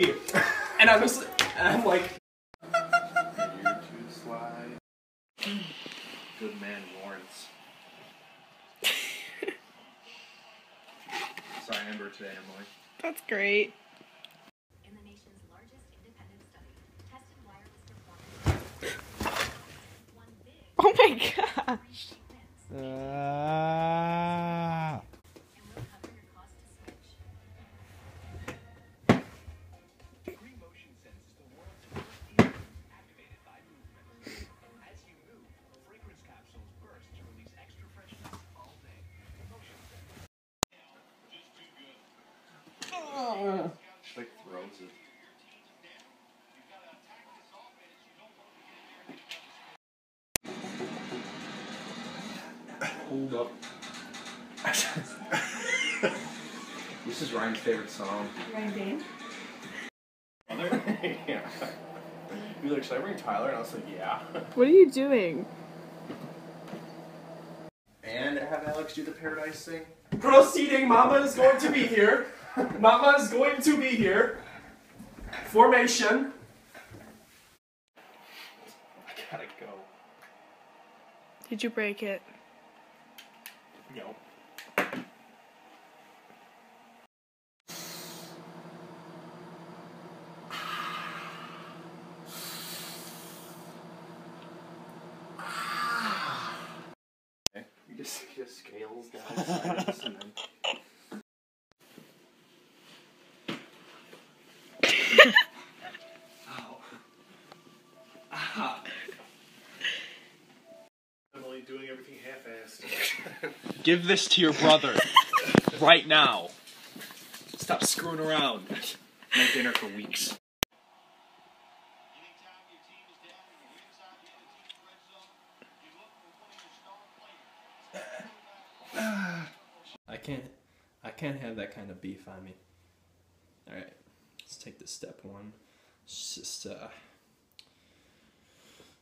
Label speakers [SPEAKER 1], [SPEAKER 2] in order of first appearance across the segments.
[SPEAKER 1] And I'm just, and I'm like,
[SPEAKER 2] You're too sly. Good man Lawrence. Sorry, Amber today, Emily.
[SPEAKER 3] That's great. Oh my
[SPEAKER 2] nation's largest uh, Hold up. this is Ryan's favorite song.
[SPEAKER 3] Ryan Dane?
[SPEAKER 2] yeah. He was like, should I bring Tyler? And I was like, yeah.
[SPEAKER 3] What are you doing?
[SPEAKER 2] And have Alex do the Paradise thing.
[SPEAKER 1] proceeding, Mama is going to be here. Mama is going to be here. Formation.
[SPEAKER 2] I gotta go.
[SPEAKER 3] Did you break it?
[SPEAKER 2] No. You just, you just scales down sides and then. Ah.
[SPEAKER 4] Doing everything half-assed.
[SPEAKER 5] Give this to your brother right now. Stop screwing around.
[SPEAKER 2] My dinner for weeks.
[SPEAKER 1] I can't, I can't have that kind of beef on me. All right, let's take this step one. It's just uh,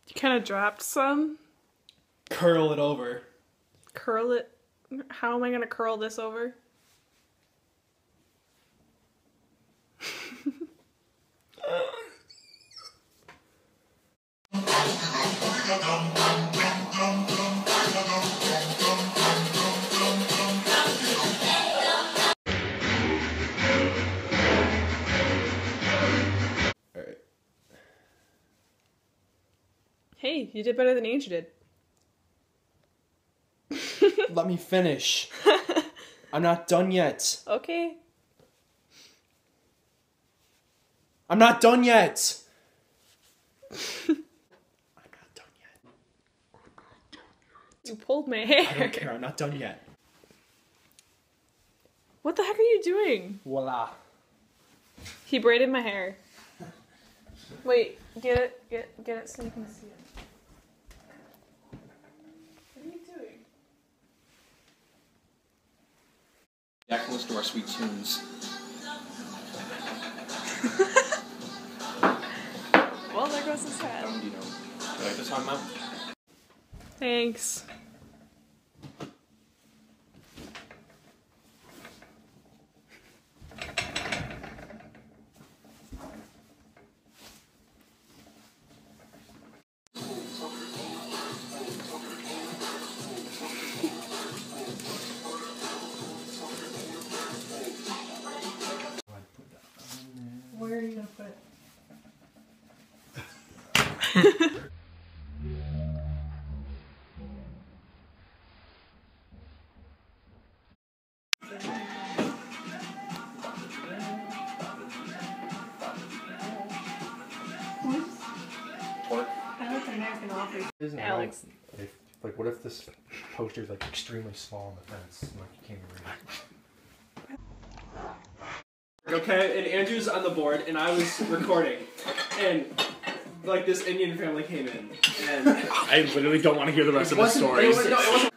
[SPEAKER 3] You kind of dropped some.
[SPEAKER 1] curl it over.
[SPEAKER 3] Curl it. How am I going to curl this over? Hey, you did better than Angel did.
[SPEAKER 1] Let me finish. I'm not done yet.
[SPEAKER 3] Okay.
[SPEAKER 1] I'm not done yet. I'm not done yet.
[SPEAKER 3] You pulled my hair.
[SPEAKER 1] I don't care. I'm not done yet.
[SPEAKER 3] What the heck are you doing?
[SPEAKER 1] Voila.
[SPEAKER 3] He braided my hair. Wait, get it, get get it so you can see it. What are you doing?
[SPEAKER 2] Jack can listen to our sweet tunes.
[SPEAKER 3] Well, there goes his head.
[SPEAKER 2] Um, you know? You like the song, Mom?
[SPEAKER 3] Thanks. Alex.
[SPEAKER 6] wrong If, like, what if this poster is like extremely small on the fence? and, Like, you can't even read it.
[SPEAKER 1] Okay, and Andrew's on the board, and I was recording, and like this Indian family came in, and
[SPEAKER 5] I literally don't want to hear the rest of the
[SPEAKER 1] wasn't-
[SPEAKER 5] story.
[SPEAKER 1] it was- no, it wasn't